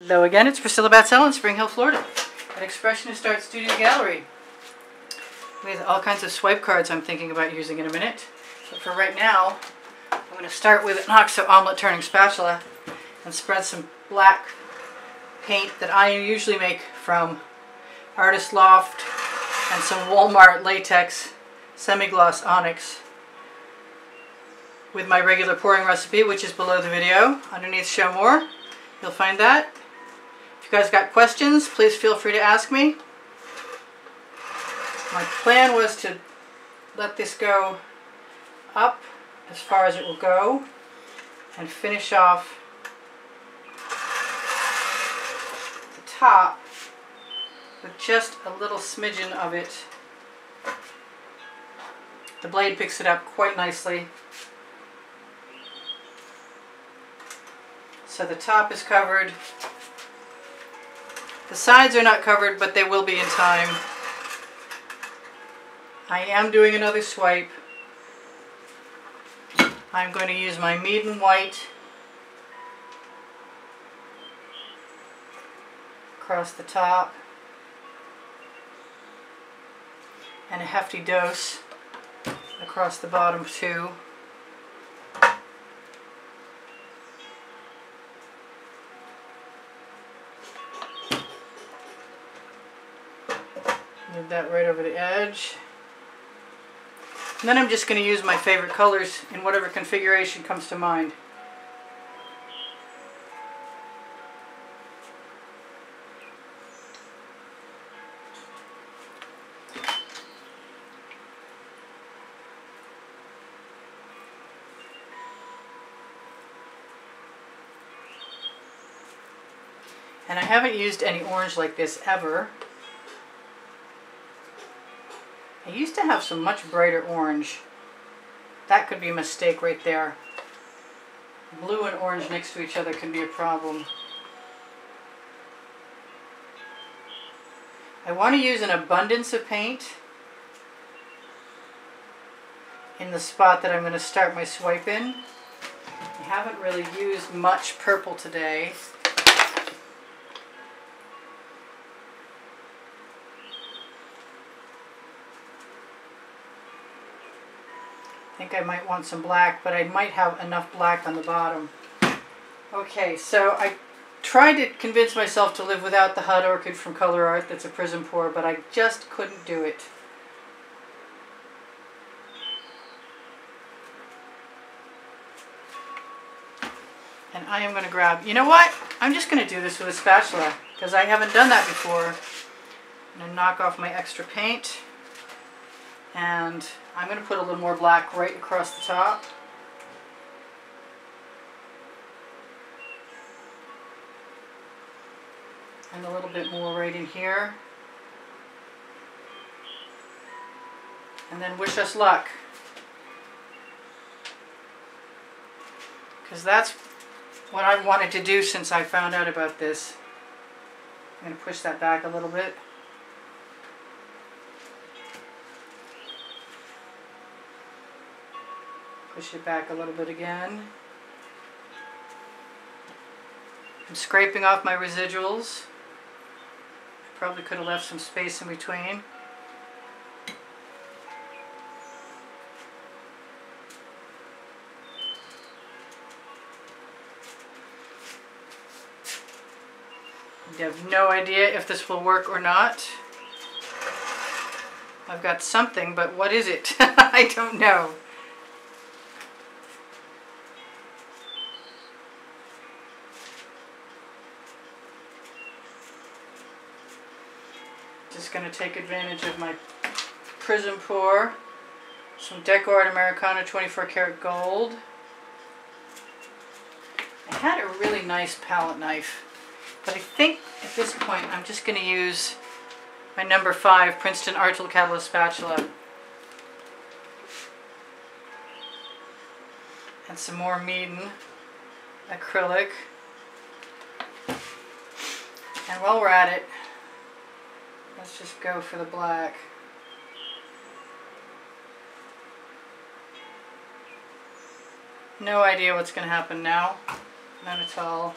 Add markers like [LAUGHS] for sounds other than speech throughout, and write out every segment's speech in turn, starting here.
Hello again, it's Priscilla Batzell in Spring Hill, Florida at Expressionist Art Studio Gallery with all kinds of swipe cards I'm thinking about using in a minute. But for right now, I'm going to start with an OXO omelet turning spatula and spread some black paint that I usually make from Artist Loft and some Walmart latex semi-gloss onyx with my regular pouring recipe, which is below the video. Underneath show more, you'll find that. If you guys got questions, please feel free to ask me. My plan was to let this go up as far as it will go and finish off the top with just a little smidgen of it. The blade picks it up quite nicely. So the top is covered. The sides are not covered, but they will be in time. I am doing another swipe. I'm going to use my Meeden White across the top and a hefty dose across the bottom too. That right over the edge. And then I'm just going to use my favorite colors in whatever configuration comes to mind. And I haven't used any orange like this ever. I used to have some much brighter orange. That could be a mistake right there. Blue and orange next to each other can be a problem. I want to use an abundance of paint in the spot that I'm going to start my swipe in. I haven't really used much purple today. Think I might want some black, but I might have enough black on the bottom. Okay, so I tried to convince myself to live without the Hut Orchid from Color Art that's a prism pour, but I just couldn't do it. And I am going to grab, you know what? I'm just going to do this with a spatula because I haven't done that before. I'm going to knock off my extra paint. And I'm going to put a little more black right across the top. And a little bit more right in here. And then wish us luck. Because that's what I wanted to do since I found out about this. I'm going to push that back a little bit. Push it back a little bit again. I'm scraping off my residuals. Probably could have left some space in between. I have no idea if this will work or not. I've got something, but what is it? [LAUGHS] I don't know. Just going to take advantage of my prism pour. Some DecoArt Americana 24 karat gold. I had a really nice palette knife. But I think at this point I'm just going to use my number 5 Princeton Art Tool Catalyst spatula. And some more Meeden acrylic. And while we're at it, let's just go for the black. No idea what's going to happen now. Not at all.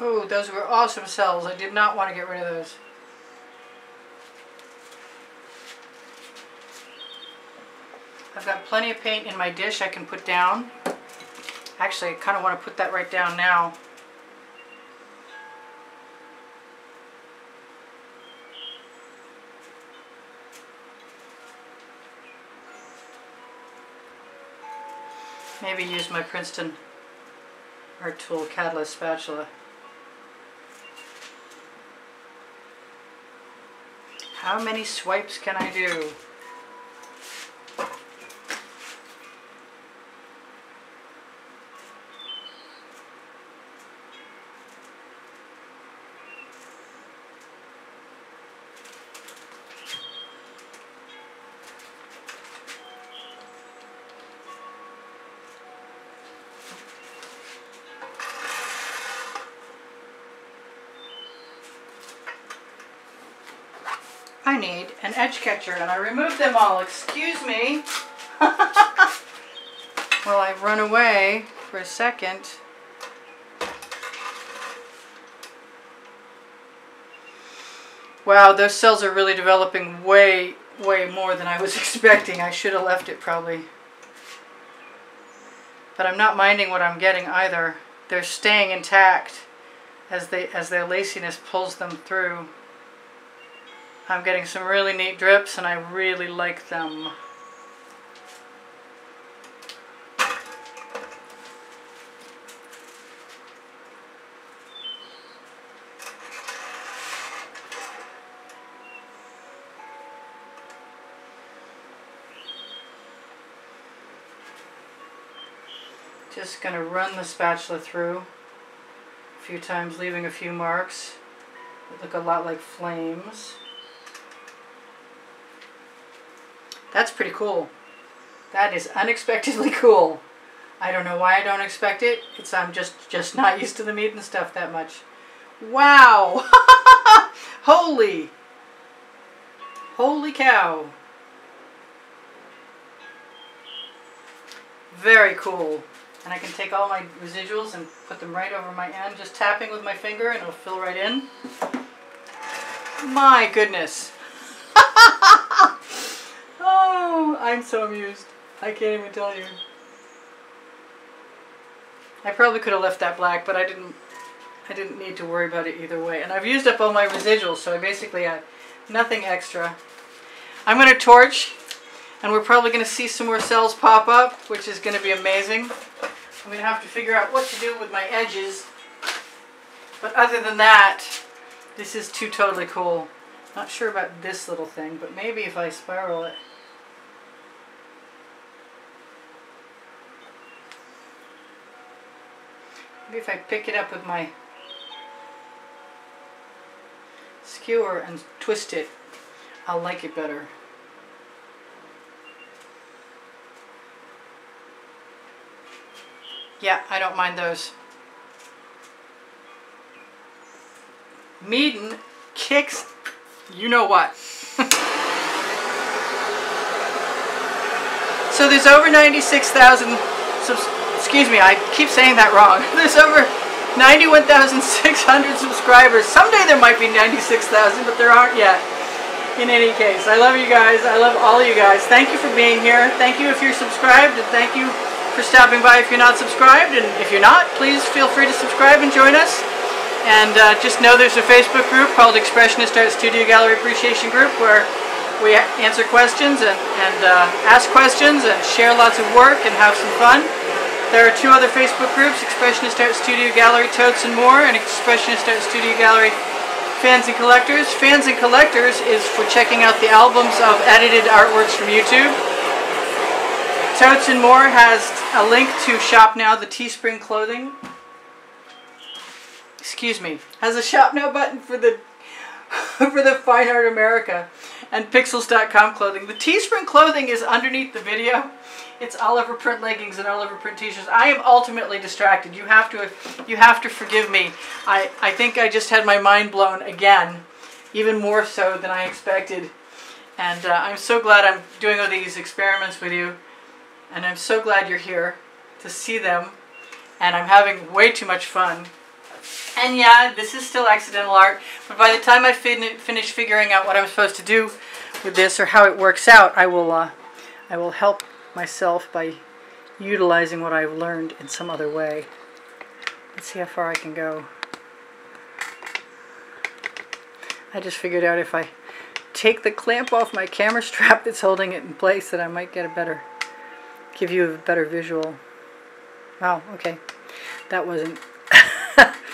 Oh, those were awesome cells. I did not want to get rid of those. I've got plenty of paint in my dish I can put down. Actually, I kind of want to put that right down now. Maybe use my Princeton Art Tool Catalyst spatula. How many swipes can I do? I need an edge catcher and I removed them all. Excuse me. [LAUGHS] well, I've run away for a second. Wow, those cells are really developing way, way more than I was [LAUGHS] expecting. I should have left it probably. But I'm not minding what I'm getting either. They're staying intact as they as their laciness pulls them through. I'm getting some really neat drips and I really like them. Just going to run the spatula through a few times, leaving a few marks that look a lot like flames. That's pretty cool. That is unexpectedly [LAUGHS] cool. I don't know why I don't expect it. It's I'm just just not used to the Meeden stuff that much. Wow! [LAUGHS] Holy! Holy cow! Very cool. And I can take all my residuals and put them right over my end, just tapping with my finger and it'll fill right in. My goodness. [LAUGHS] Oh, I'm so amused. I can't even tell you. I probably could have left that black, but I didn't I didn't need to worry about it either way. And I've used up all my residuals, so I basically have nothing extra. I'm going to torch, and we're probably going to see some more cells pop up, which is going to be amazing. I'm going to have to figure out what to do with my edges. But other than that, this is too totally cool. Not sure about this little thing, but maybe if I spiral it. Maybe if I pick it up with my skewer and twist it, I'll like it better. Yeah, I don't mind those. Meeden kicks you know what. [LAUGHS] so there's over 96,000 subscribers excuse me, I keep saying that wrong. [LAUGHS] There's over 91,600 subscribers. Someday there might be 96,000, but there aren't yet. In any case, I love you guys. I love all of you guys. Thank you for being here. Thank you if you're subscribed, and thank you for stopping by if you're not subscribed. And if you're not, please feel free to subscribe and join us. And uh, just know there's a Facebook group called Expressionist Art Studio Gallery Appreciation Group where we answer questions and, and uh, ask questions and share lots of work and have some fun. There are two other Facebook groups, Expressionist Art Studio Gallery Totes and More, and Expressionist Art Studio Gallery Fans and Collectors. Fans and Collectors is for checking out the albums of edited artworks from YouTube. Totes and More has a link to shop now the Teespring clothing. Excuse me. Has a shop now button for the [LAUGHS] for the Fine Art America and Pixels.com clothing. The Teespring clothing is underneath the video. It's all-over print leggings and all-over print t-shirts. I am ultimately distracted. You have to you have to forgive me. I, I think I just had my mind blown again, even more so than I expected. And uh, I'm so glad I'm doing all these experiments with you. And I'm so glad you're here to see them. And I'm having way too much fun. And yeah, this is still accidental art, but by the time I fin finish figuring out what I'm supposed to do with this or how it works out, I will, uh, I will help myself by utilizing what I've learned in some other way. Let's see how far I can go. I just figured out if I take the clamp off my camera strap that's holding it in place that I might get a better, give you a better visual. Wow, okay. That wasn't [LAUGHS]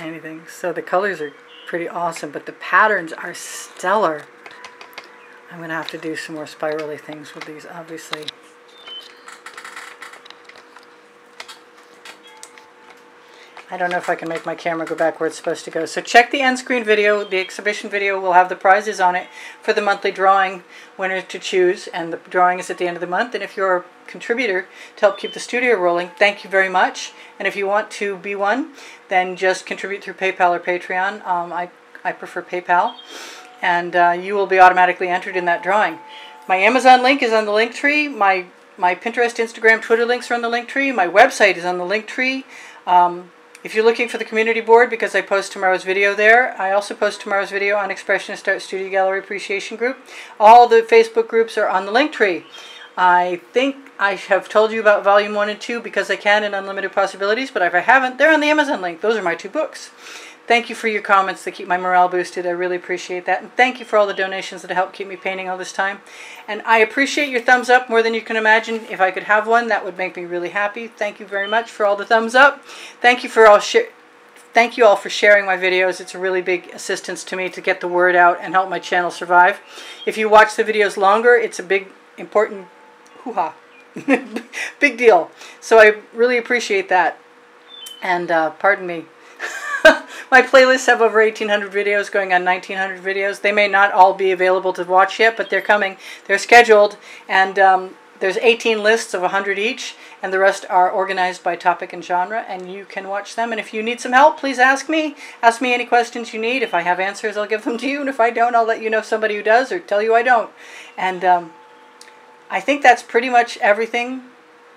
anything. So the colors are pretty awesome, but the patterns are stellar. I'm going to have to do some more spirally things with these, obviously. I don't know if I can make my camera go back where it's supposed to go. So check the end screen video. The exhibition video will have the prizes on it for the monthly drawing winner to choose. And the drawing is at the end of the month. And if you're a contributor to help keep the studio rolling, thank you very much. And if you want to be one, then just contribute through PayPal or Patreon. Um, I, I prefer PayPal. And uh, you will be automatically entered in that drawing. My Amazon link is on the link tree. My, my Pinterest, Instagram, Twitter links are on the link tree. My website is on the link tree. Um, if you're looking for the community board, because I post tomorrow's video there, I also post tomorrow's video on Expressionist Art Studio Gallery Appreciation Group. All the Facebook groups are on the link tree. I think I have told you about Volume 1 and 2 because I can in Unlimited Possibilities, but if I haven't, they're on the Amazon link. Those are my two books. Thank you for your comments that keep my morale boosted. I really appreciate that. And thank you for all the donations that help keep me painting all this time. And I appreciate your thumbs up more than you can imagine. If I could have one, that would make me really happy. Thank you very much for all the thumbs up. Thank you for all Thank you all for sharing my videos. It's a really big assistance to me to get the word out and help my channel survive. If you watch the videos longer, it's a big, important hoo-ha. [LAUGHS] big deal. So I really appreciate that. And uh, pardon me. My playlists have over 1,800 videos going on 1,900 videos. They may not all be available to watch yet, but they're coming. They're scheduled, and um, there's 18 lists of 100 each, and the rest are organized by topic and genre, and you can watch them. And if you need some help, please ask me. Ask me any questions you need. If I have answers, I'll give them to you, and if I don't, I'll let you know somebody who does, or tell you I don't. And um, I think that's pretty much everything.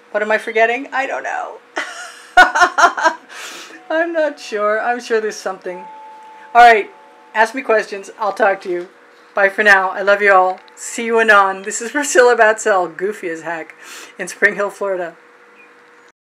What am I forgetting? I don't know. [LAUGHS] I'm not sure. I'm sure there's something. All right. Ask me questions. I'll talk to you. Bye for now. I love you all. See you anon. This is [LAUGHS] Priscilla Batzell, goofy as heck, in Spring Hill, Florida.